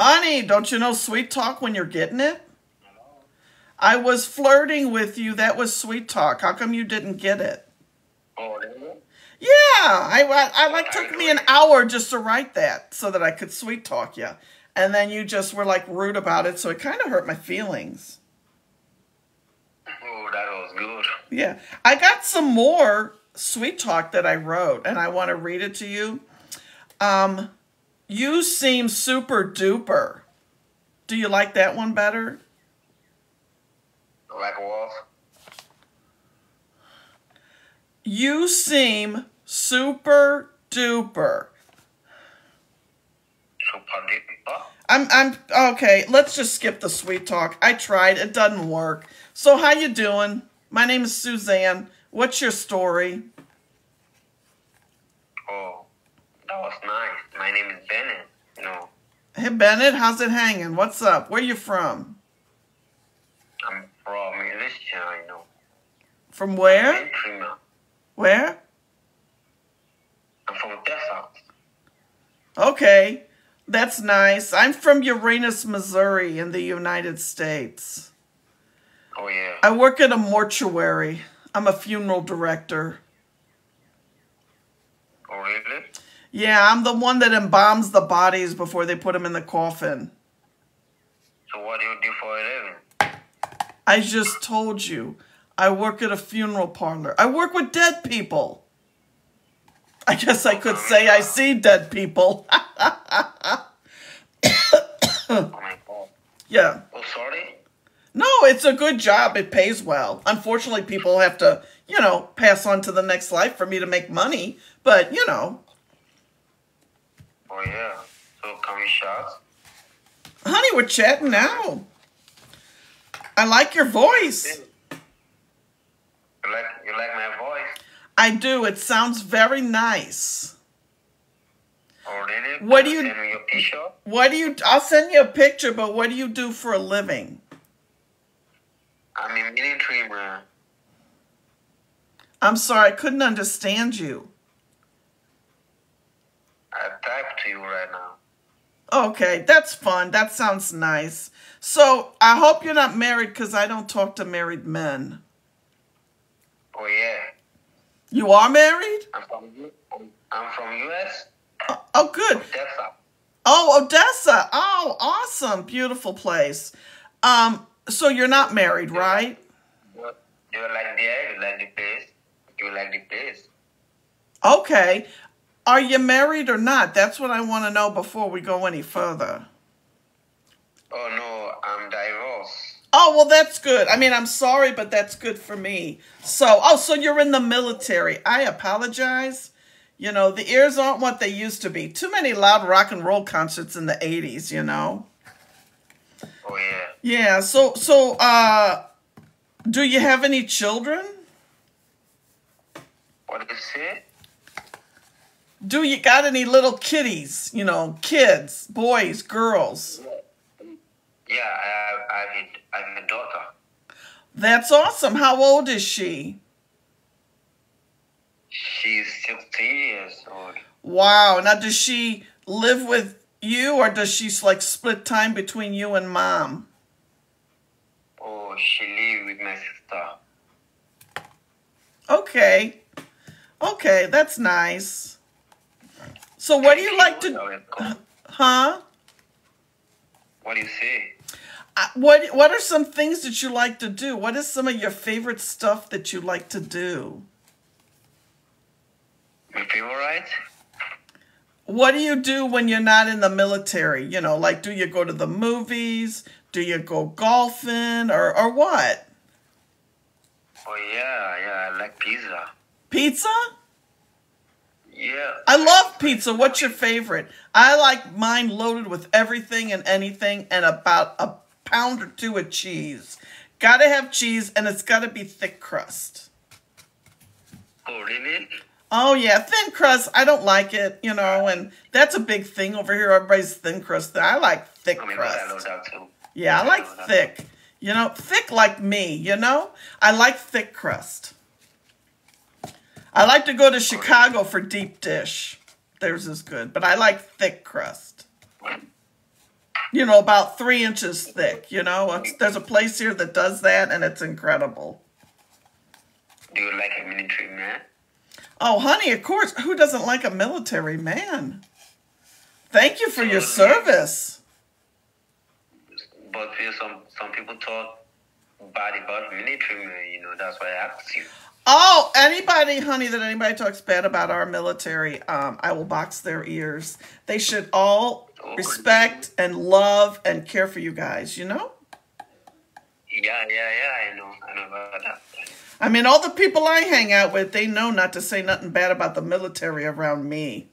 Honey, don't you know sweet talk when you're getting it? I was flirting with you. That was sweet talk. How come you didn't get it? Oh. Yeah, I, I, I like took me an hour just to write that so that I could sweet talk you. And then you just were like rude about it, so it kind of hurt my feelings. Oh, that was good. Yeah. I got some more sweet talk that I wrote and I want to read it to you. Um you seem super duper. Do you like that one better? Like what? You seem super duper. Super duper. I'm I'm okay, let's just skip the sweet talk. I tried, it doesn't work. So how you doing? My name is Suzanne. What's your story? Oh, that was nice. My name is Bennett. No, Hey Bennett, how's it hanging? What's up? Where you from? I'm from know. From where? Where? I'm from Texas. Okay, that's nice. I'm from Uranus, Missouri, in the United States. Oh, yeah. I work at a mortuary. I'm a funeral director. Oh, really? Yeah, I'm the one that embalms the bodies before they put them in the coffin. So what do you do for a living? I just told you. I work at a funeral parlor. I work with dead people. I guess I could say I see dead people. Oh, yeah. Oh, sorry? No, it's a good job. It pays well. Unfortunately, people have to, you know, pass on to the next life for me to make money. But, you know, Oh, yeah. So can we chat? honey, we're chatting now. I like your voice. You like, you like my voice? I do. It sounds very nice. Oh, really? What do you- Send me your picture? What do you, I'll send you a picture, but what do you do for a living? I'm a military man. I'm sorry, I couldn't understand you. I type to you right now. Okay, that's fun. That sounds nice. So I hope you're not married because I don't talk to married men. Oh, yeah. You are married? I'm from, U- I'm from US, Oh, oh, good. Texas. Oh, Odessa. Oh, awesome. Beautiful place. Um, so you're not married, right? Do you- do you like the air? You like the place? You like the place? Okay. Are you married or not? That's what I want to know before we go any further. Oh no, I'm divorced. Oh, well, that's good. I mean, I'm sorry, but that's good for me. So, oh, so you're in the military. I apologize. You know, the ears aren't what they used to be. Too many loud rock and roll concerts in the 80s, you know? Oh yeah. Yeah, so, so, uh, do you have any children? What did you say? Do you got any little kiddies? You know, kids, boys, girls? Yeah, I have, I have, a, I have a daughter. That's awesome. How old is she? She's 16 years old. Wow. Now, does she live with you or does she like split time between you and mom? Oh, she live with my sister. Okay. Okay, that's nice. So what do you like to huh? What do you say? Uh, What what are some things that you like to do? What is some of your favorite stuff that you like to do? My favorite? What do you do when you're not in the military? You know, like do you go to the movies? Do you go golfing or or what? Oh yeah, yeah, I like pizza. Pizza? Yeah. I love pizza. What's your favorite? I like mine loaded with everything and anything and about a pound or two of cheese. Gotta have cheese and it's gotta be thick crust. Oh really? Oh yeah, thin crust. I don't like it, you know, and that's a big thing over here. Everybody's thin crust. I like thick I mean, crust. too. Yeah, I like thick. You know, thick like me, you know? I like thick crust. I like to go to Chicago for deep dish. Theirs is good, but I like thick crust. You know, about three inches thick. You know, it's, there's a place here that does that, and it's incredible. Do you like a military man? Oh, honey, of course. Who doesn't like a military man? Thank you for your service. But some some people talk bad about military men. You know, that's why I asked you. Oh, anybody, honey, that anybody talks bad about our military, um, I will box their ears. They should all Oh, respect and love and care for you guys, you know? Yeah, yeah, yeah. I know. I know about that. I mean, all the people I hang out with, they know not to say nothing bad about the military around me.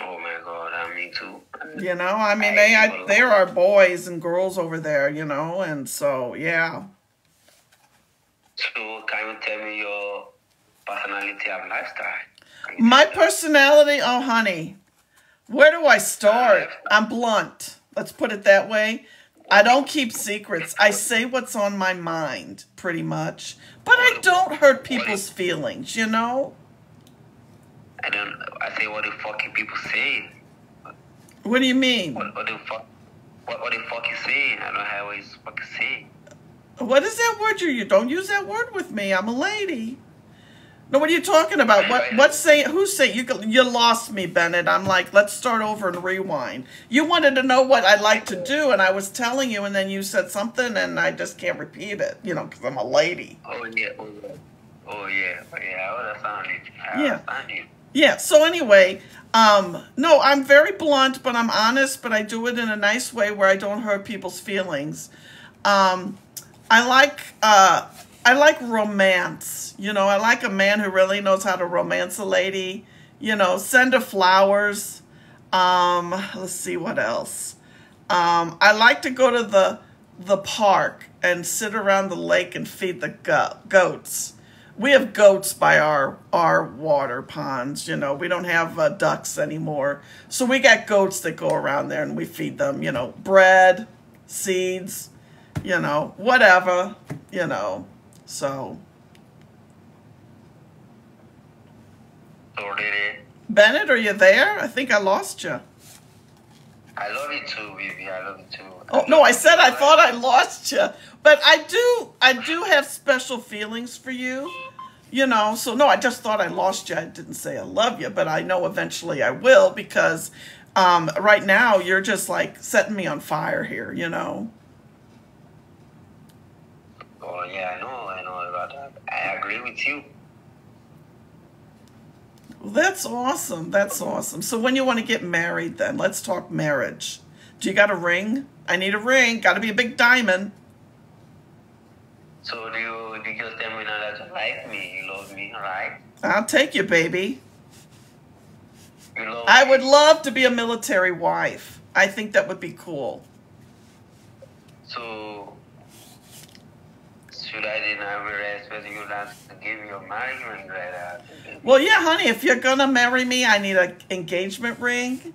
Oh my God, I me too. You know, I mean, they I, there are boys and girls over there, you know, and so yeah. So, can you tell me your personality and lifestyle? My tell me that? personality, oh honey, where do I start? Uh, I'm blunt. Let's put it that way. I don't keep secrets. I say what's on my mind, pretty much. But I don't hurt people's feelings, you know? I don't. I say what the fucking people saying. What do you mean? What, what the fuck? What, what the fuck you saying? I don't know how it's fucking saying. What is that word you don't use that word with me. I'm a lady. No, what are you talking about? What what's saying who's saying you you lost me, Bennett. I'm like, let's start over and rewind. You wanted to know what I like to do and I was telling you and then you said something and I just can't repeat it, you know, cuz I'm a lady. Oh yeah. Oh yeah. Oh yeah. Oh, yeah. I understand you. I Yeah. you. Yeah, so anyway, um no, I'm very blunt, but I'm honest, but I do it in a nice way where I don't hurt people's feelings. Um I like uh I like romance. You know, I like a man who really knows how to romance a lady. You know, send her flowers. Um, let's see what else. Um, I like to go to the the park and sit around the lake and feed the go- goats. We have goats by our our water ponds. You know, we don't have uh, ducks anymore, so we got goats that go around there and we feed them. You know, bread, seeds, you know, whatever. You know, so Bennett, are you there? I think I lost you. I love you too, baby. I love you too. Oh no, I said I thought I lost you, but I do. I do have special feelings for you. You know, so no, I just thought I lost you. I didn't say I love you, but I know eventually I will because um, right now you're just like setting me on fire here. You know. Oh yeah, I know. I know about that. I agree with you. Well, that's awesome. That's awesome. So when you want to get married, then let's talk marriage. Do you got a ring? I need a ring. Got to be a big diamond. So do you, do you just tell me now that you like me? You love me, right? I'll take you, baby. You love I me. would love to be a military wife. I think that would be cool. So should I then have a respect you to give you a marriage right after? Well, yeah, honey, if you're gonna marry me, I need an engagement ring,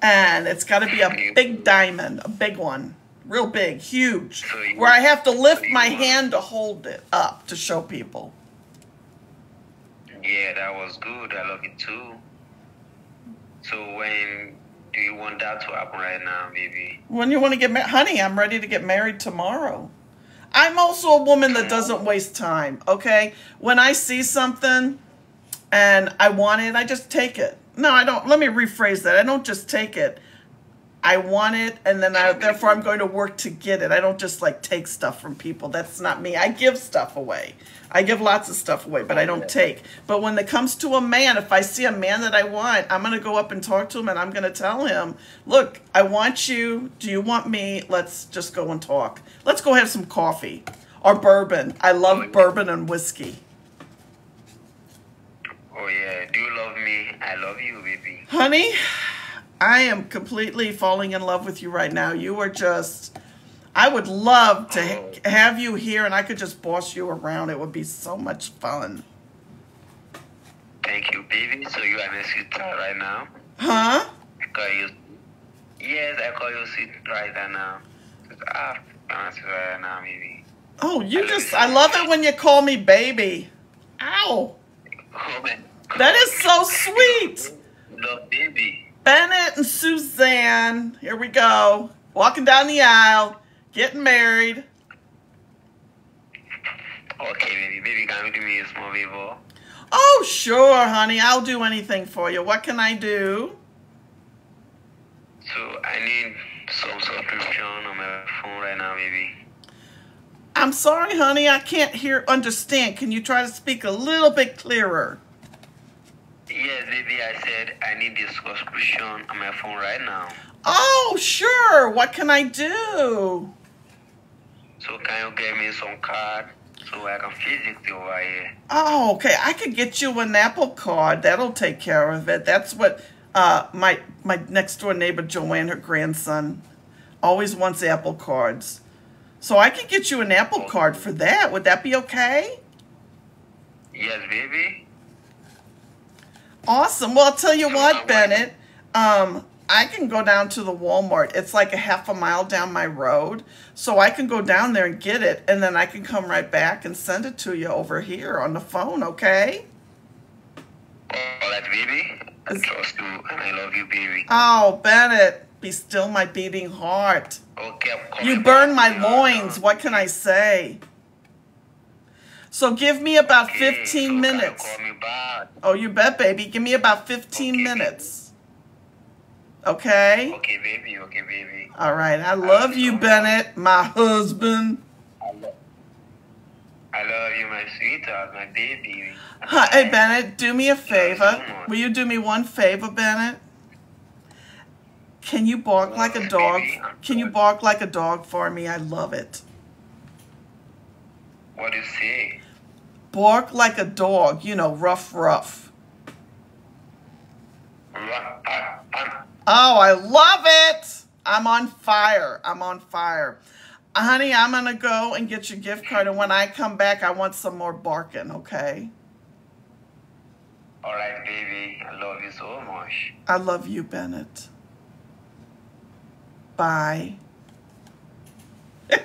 and it's got to be a big diamond, a big one, real big, huge, where I have to lift my hand to hold it up to show people. Yeah, that was good. I love it too. So when do you want that to happen right now, baby? When you want to get married, honey, I'm ready to get married tomorrow. I'm also a woman that doesn't waste time. Okay, when I see something and I want it, I just take it. No, I don't. Let me rephrase that. I don't just take it. I want it, and then I, therefore I'm going to work to get it. I don't just like take stuff from people. That's not me. I give stuff away. I give lots of stuff away, but I don't take. But when it comes to a man, if I see a man that I want, I'm going to go up and talk to him, and I'm going to tell him, "Look, I want you. Do you want me? Let's just go and talk. Let's go have some coffee or bourbon. I love bourbon and whiskey." Oh yeah. Do you love me? I love you, baby. Honey, I am completely falling in love with you right now. You are just, I would love to ha- have you here and I could just boss you around. It would be so much fun. Thank you, baby. So you are my sweetheart right now. Huh? I call you. Yes, I call you sweet right now. Ah, I'm right now, baby. Oh, you just, I love it when you call me baby. Ow. Oh man. That is so sweet. Love baby. Bennett and Suzanne. Here we go. Walking down the aisle, getting married. Okay, baby. Baby, you do me a small favor? Oh, sure, honey. I'll do anything for you. What can I do? So I need some subscription on my phone right now, baby. I'm sorry, honey. I can't hear, understand. Can you try to speak a little bit clearer? Yes, baby. I said I need this subscription on my phone right now. Oh, sure. What can I do? So can you get me some card so I can physically over here? Oh, okay. I could get you an Apple card. That'll take care of it. That's what uh, my my next door neighbor Joanne, her grandson, always wants Apple cards. So I could get you an Apple card for that. Would that be okay? Yes, baby. Awesome. Well, I'll tell you what, Bennett. Um, I can go down to the Walmart. It's like a half a mile down my road. So I can go down there and get it, and then I can come right back and send it to you over here on the phone, okay? Baby. I trust you and I love you, baby. Oh, Bennett, be still my beating heart. Okay, You burn my loins. What can I say? So give me about Okay, 15 so you minutes. Call me back. Oh, you bet, baby. Give me about 15 Okay. minutes. Okay? Okay, baby. Okay, baby. All right. I love you, Bennett, my husband. I love, I love you, my sweetheart, my baby. Hi, hey, Bennett, do me a favor. Will you do me one favor, Bennett? Can you bark like a dog? Can you bark like a dog for me? I love it. What do you say? Bark like a dog, you know, rough, rough. Right, I, I'm, Oh, I love it. I'm on fire. I'm on fire. Honey, I'm going to go and get your gift card. And when I come back, I want some more barking, okay? all right, baby. I love you so much. I love you, Bennett. Bye.